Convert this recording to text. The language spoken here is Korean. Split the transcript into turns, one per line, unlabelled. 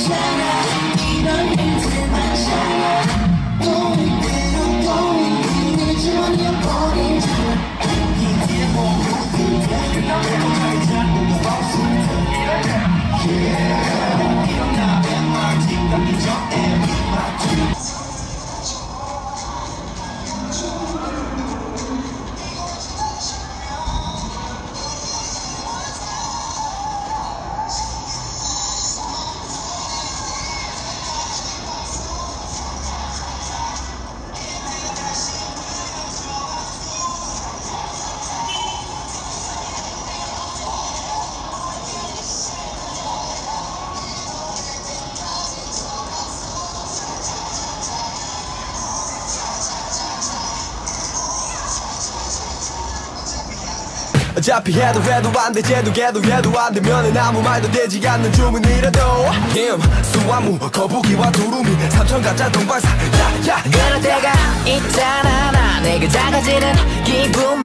shine
어차피 해도 해도 안돼 쟤도 걔도 걔도 안 되면은 아무 말도 되지 않는 주문이라도. 김, 수화무, 거북이와 두루미 삼천가짜 동방사. 야야
그럴 때가 있잖아 나 내가 작아지는 기분.